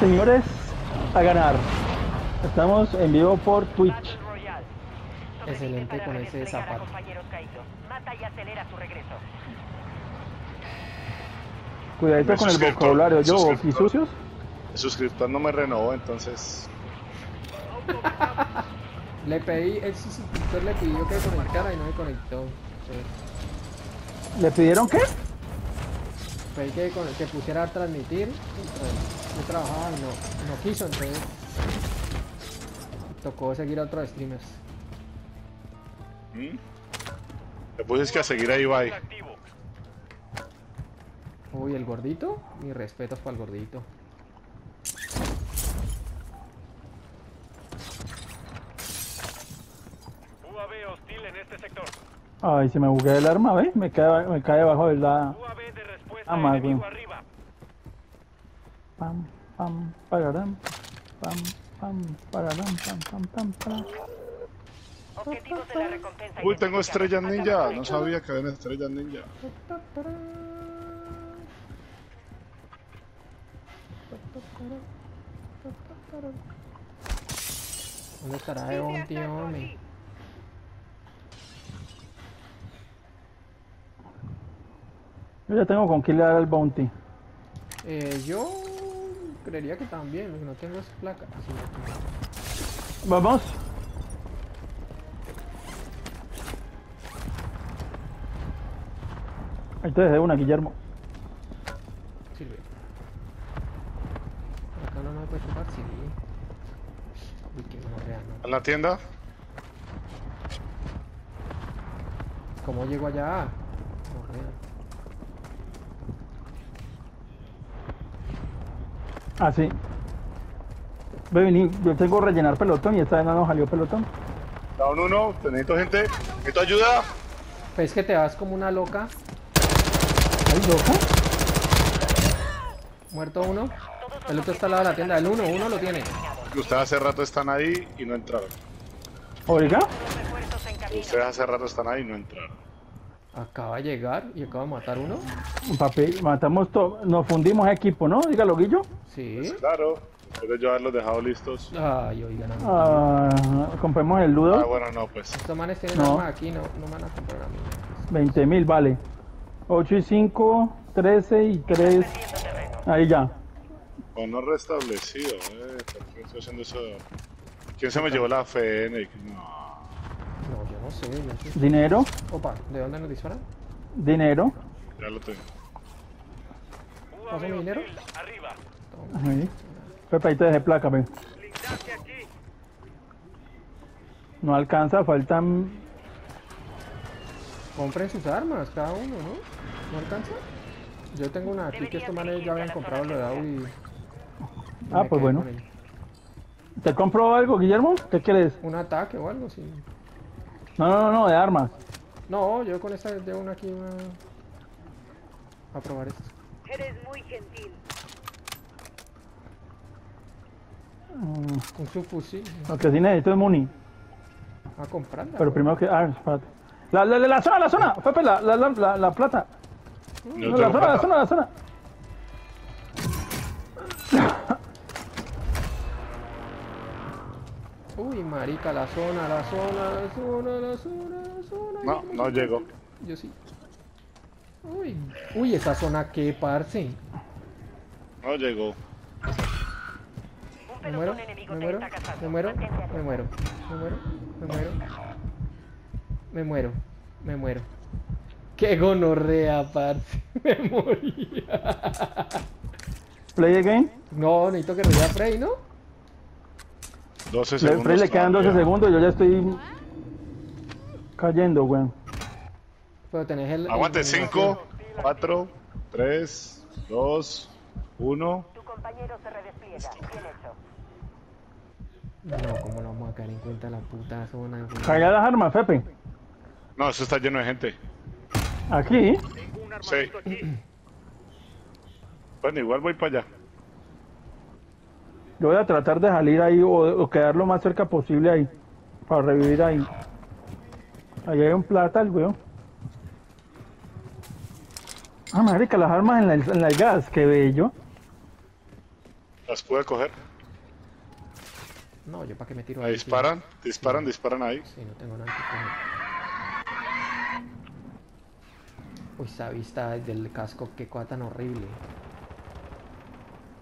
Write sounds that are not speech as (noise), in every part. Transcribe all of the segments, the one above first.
Señores, a ganar. Estamos en vivo por Twitch. Excelente con ese zapato. compañeros caídos. Mata y acelera su regreso. Cuidadito con el vocabulario. Yo. ¿y sucios? El suscriptor no me renovó, entonces. Le pedí, el suscriptor le pidió que conectara y no me conectó. ¿Le pidieron qué? Pedí que, con- que pusiera a transmitir. Yo trabajaba y no, no quiso, entonces tocó seguir a otros streamers. ¿Mm? Le puse que a seguir a Ibai. Uy, el gordito. Mis respetos para el gordito. UAV hostil en este sector. Ay, se me buguea el arma, ¿ves? Me cae, me cae debajo de la... Respuesta Ah, güey. arriba. Pam, pam, pararam. Pam, pam, pararam, pam, pam, pam, pam. Objetivos de la recompensa. Uy, tengo estrellas ninja. No sabía que había estrellas ninja. ¿Dónde estará Eon, tío? hombre? Yo ya tengo con quién le dar el bounty. Eh, yo creería que también, lo que no tengo es placa. Tengo. Vamos. Ahí te dejé una, Guillermo. Sirve. Acá no me puede tocar, sí. Uy, qué gonorrea, ¿no? ¿En la tienda? ¿Cómo llego allá? Gonorrea. Ah, sí. Ve, vení, yo tengo rellenar pelotón y esta vez no nos salió pelotón. Down uno, te necesito gente. Necesito ayuda. Pues que te vas como una loca. ¿Ay, loca? Muerto uno. El otro está al lado de la tienda. El uno, uno lo tiene. Ustedes hace rato están ahí y no entraron. Oiga. Ustedes hace rato están ahí y no entraron. Acaba de llegar y acaba de matar uno. Papi, matamos todo. Nos fundimos equipo, ¿no? Dígalo, Guillo. Sí. Claro, después de yo haberlos dejado listos. Ay, oigan. Ah, compremos el Ah, ludo. bueno, no, pues. Estos manes tienen No. armas aquí, no, no me van a comprar a mí. 20 mil, vale. 8 y 5, 13 y 3. Perdiendo terreno. Ahí ya. O no restablecido, eh. ¿Por qué estoy haciendo eso? ¿Quién se me llevó la FN? No. No, yo no sé. Yo sí. Dinero, Opa, ¿de dónde nos disparan? dinero. Ya lo tengo. ¿Pasa mi dinero? Arriba. Ahí. Pepe, ahí te dejé placa, ve. No alcanza, faltan. Compren sus armas, cada uno, ¿no? ¿No alcanza? Yo tengo una aquí que estos manes ya habían comprado lo de Audi. Ah, pues bueno. ¿Te compro algo, Guillermo? ¿Qué quieres? Un ataque o algo, sí. No, no, no, no, de armas. No, yo con esta llevo una aquí una... A probar esto. Eres muy gentil. Mm, Un subfusil. Lo que sí necesito es Muni. A comprarla. Pero primero que. Ah, espérate. La, la, la, la zona, la zona. Pepe, la, la, la, la, la plata. No, la zona, la zona, la zona. Uy, marica, la zona, la zona, la zona, la zona, la zona. No, no llego. Yo sí. Uy, uy, esa zona qué, parce. No llegó. Un Me muero, pelotón enemigo me te muero, está cazando. me muero, me muero, me muero, me muero. Me muero, me muero. Qué gonorrea, parce. (laughs) Me morí. Play again. No, necesito que reviva Frey, ¿no? 12 Le, segundos. Le quedan 12 todavía. segundos. Yo ya estoy. Cayendo, weón. Pero tenés el... Aguante, el- 5, 4, 3, 2, 1. Tu compañero se redespliega. Bien hecho. No, ¿cómo no vamos a caer en cuenta la puta zona? Carga las armas, Pepe. No, eso está lleno de gente. Aquí. Tengo un Sí. Bueno, igual voy para allá. Yo voy a tratar de salir ahí o, o quedar lo más cerca posible ahí. Para revivir ahí. Ahí hay un plata, el weón. Ah, marica, las armas en la, en la gas, qué bello. Las pude coger. No, yo para qué me tiro Ahí ahí. disparan, disparan, disparan ahí. Sí, no tengo nada que coger. Uy, esa vista del casco, qué cosa tan horrible.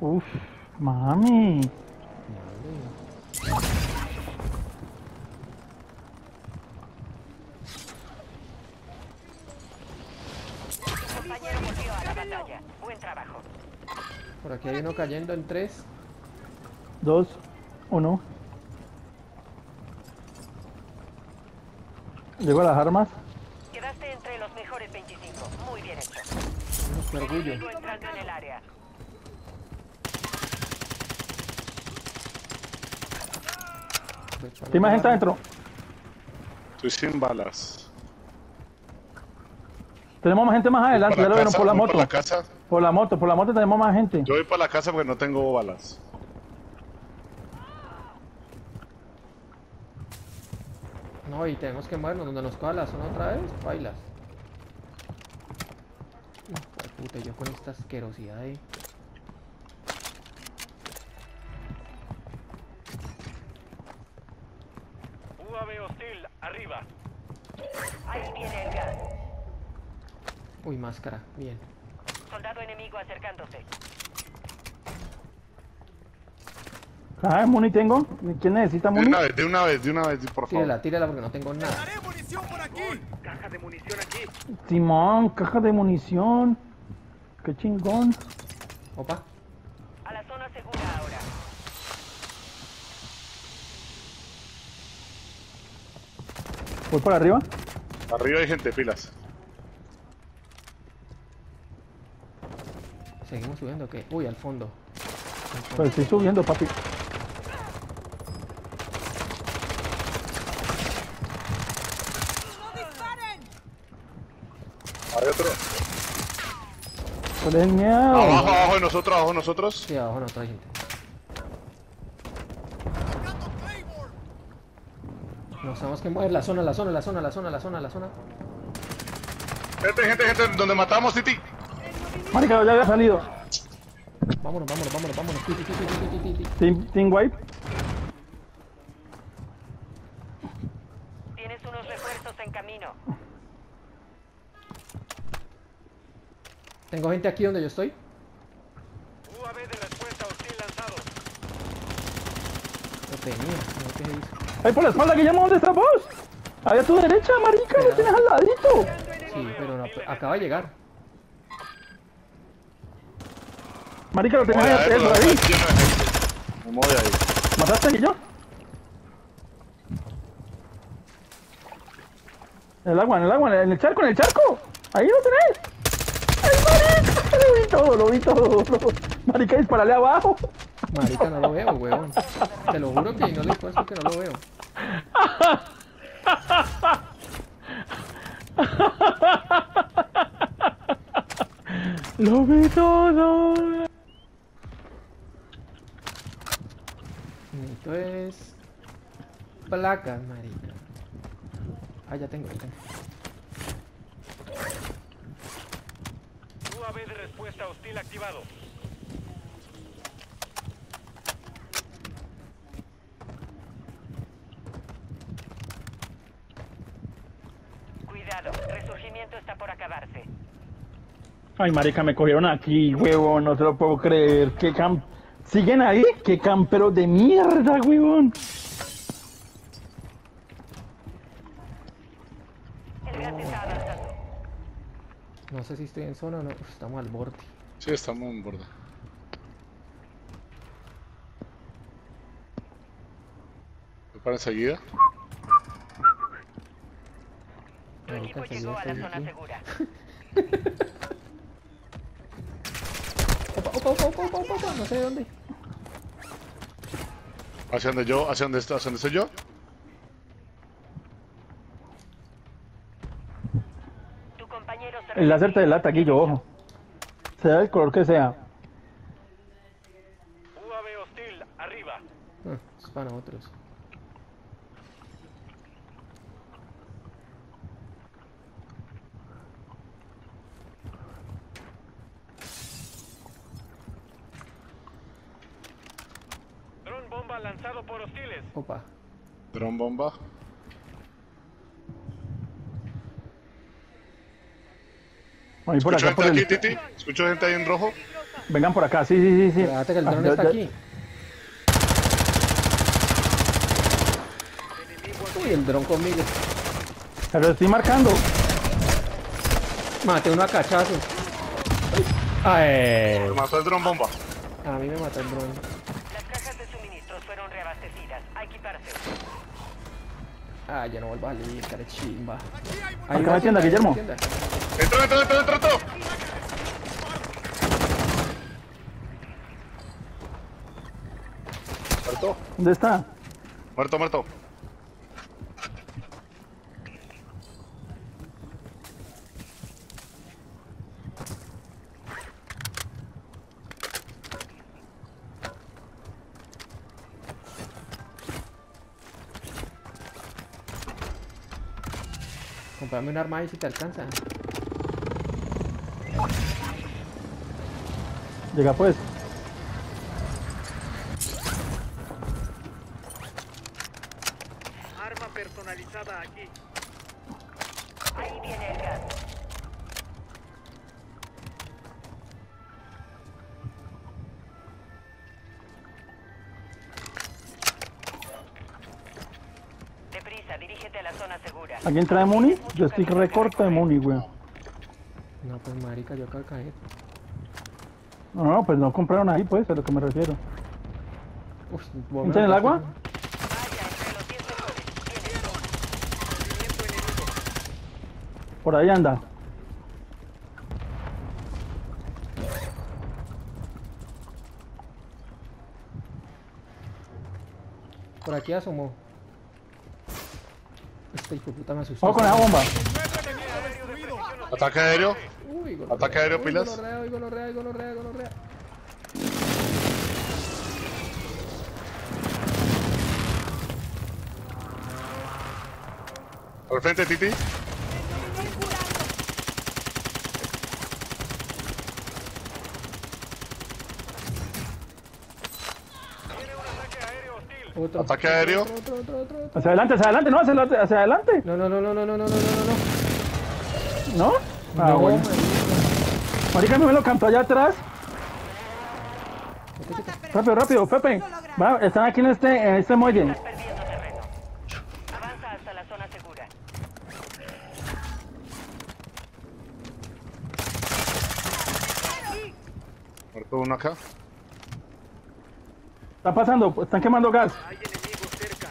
Uf, mami. Compañero volvió a la batalla. Buen trabajo. Por aquí hay uno cayendo en tres. Dos, uno. Llego a las armas. Quedaste entre los mejores 25. Muy bien hecho. Qué orgullo. Entrando en el área. ¿Qué más gente adentro? Estoy sin balas. Tenemos más gente más adelante, ya lo vieron por la moto. Por la casa. Por la moto, por la moto tenemos más gente. Yo voy para la casa porque no tengo balas. No, y tenemos que movernos donde nos coja la zona otra vez. Bailas. No, puta, yo con esta asquerosidad ahí. Máscara. Bien. Soldado enemigo acercándose. Ah, Muni tengo. ¿Quién necesita De Muni? una vez, de una vez, de una vez, por favor. Tírala, tírala porque no tengo nada. Simón, caja de munición. Qué chingón. Opa. A la zona segura ahora. Voy por arriba. Arriba hay gente, pilas. Seguimos subiendo, ¿qué? Uy, al fondo. Al fondo. Pues estoy subiendo, papi. Hay otro. ¿Cuál es el miedo? Abajo, abajo de nosotros, abajo de nosotros. Sí, abajo no hay gente. Nos tenemos que mover la zona, la zona, la zona, la zona, la zona, la zona. Gente, gente, gente, donde matamos, Titi. Marica, ya había salido. Vámonos, vámonos, vámonos, vámonos. Ti, ti, ti. Team, team wipe. Tienes unos refuerzos en camino. Tengo gente aquí donde yo estoy. UAV de respuesta hostil lanzado. Lo tenía, no sé qué hizo. ¡Ay, por la espalda, Guillermo! ¿Dónde estás vos? Ahí a tu derecha, marica, lo tienes al ladito. Sí, pero no, acaba de llegar. Marica, lo Me tienes voy ahí a ver, adentro, pero ahí. Está lleno de gente. Me voy ahí. ¿Mataste a Guillo? En el agua, en el agua, en el charco, en el charco. Ahí lo tenés. ¡Ay, marica! (laughs) Lo vi todo, lo vi todo. Marica, disparale abajo. Marica, no lo veo, weón. Te lo juro que no le he puesto que no lo veo. (laughs) Lo vi todo. Esto es. Placas, marica. Ah, ya tengo, ya tengo. UAV de respuesta hostil activado. Cuidado, resurgimiento está por acabarse. Ay, marica, me cogieron aquí, huevón, no te lo puedo creer. ¿Qué cam... ¿Siguen ahí? ¡Qué camperos de mierda, huevón! El gas está avanzando. No sé si estoy en zona o no. Uf, estamos al borde. Sí, estamos en borda. Voy para enseguida. Tu equipo llegó a la zona aquí. segura. (laughs) Opa, opa, opa, opa, opa, opa, opa, no sé de dónde. ¿Hacia donde yo? ¿Hacia donde, hacia donde estoy yo? Tu compañero se El láser te delata, Guillo, ojo. Sea el color que sea. UAV hostil, arriba. Ah, es para nosotros. lanzado por hostiles. Opa. Dron bomba. Ahí por Escucho acá, por gente el... aquí, Titi. Escucho gente ahí en rojo. Vengan por acá, sí, sí, sí. sí. Espérate que el Ah, dron ya- está ya- aquí. Uy, el dron conmigo. Pero estoy marcando. Mate uno a cachazos. Ay, Me mató el dron bomba. a mí me mató el dron. Las cajas de suministros fueron reabastecidas. A equiparse. Ah, ya no vuelvo a salir, cara chimba. Acá en la tienda, ahí Guillermo. tienda. Entró, entró, entró, entró, entró. Muerto. ¿Dónde está? Muerto, muerto. Comprame un arma ahí si te alcanza. Llega pues. Arma personalizada aquí. Ahí viene el gas. Deprisa, dirígete a la zona segura. ¿Alguien trae Muni? Yo estoy recorto de Muni, weón. No, pues marica, yo de caer. No, no, pues no compraron ahí, pues, a lo que me refiero. Uf, vos me ¿Entra en el agua? Vaya, entre los 10 mejores. Tienes dos. Por ahí anda. Por aquí asomó. Este hijo de puta me asustó. Vamos con esa bomba. Ataque aéreo. Uy. Ataque aéreo, Uy, pilas. Uy, uy. Al frente, Titi. Tiene un ataque aéreo hostil. Otro. Ataque aéreo. Otro, otro, otro, otro, otro. Hacia adelante, hacia adelante, no, hacia adelante. Hacia adelante. No, no, no, no, no, no, no, no, no, no. ¿No? Ah, no, bueno. marica. Marica, me lo cantó allá atrás. Rápido, rápido, Pepe. Va, están aquí en este, en este muelle. Estás perdiendo terreno. Avanza hasta la zona segura. Muerto uno acá. Está pasando, están quemando gas. Hay enemigos cerca.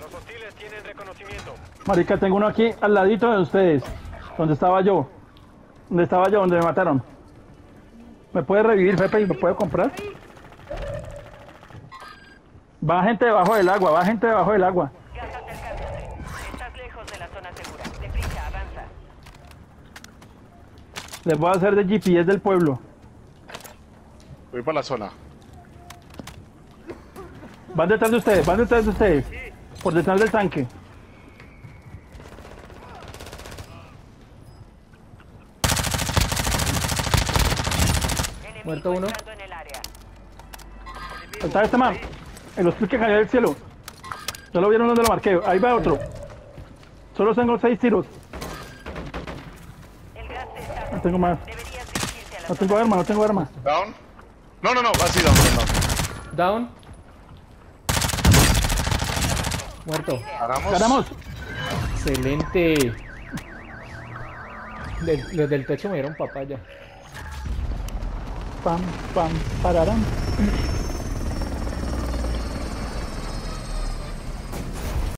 Los hostiles tienen reconocimiento. Marica, tengo uno aquí al ladito de ustedes. Donde estaba yo. Donde estaba yo, donde me mataron. ¿Me puede revivir, Pepe, y me puede comprar? Va gente debajo del agua, va gente debajo del agua. Gas acercándose. Estás lejos de la zona segura. Deprisa, avanza. Les voy a hacer de GPS del pueblo. Voy para la zona. Van detrás de ustedes, van detrás de ustedes. Por detrás del tanque. Muerto uno. el Está este man. En los que cayó del cielo. Ya lo vieron donde lo marqué. Ahí va otro. Solo tengo seis tiros. El gas te está No tengo más. No tengo arma, no tengo arma. Down. No, no, no. Así, down, down, down. Down. Muerto. Paramos. Ganamos. Excelente. Del- los del techo me dieron papaya. Pam, pam, pararán.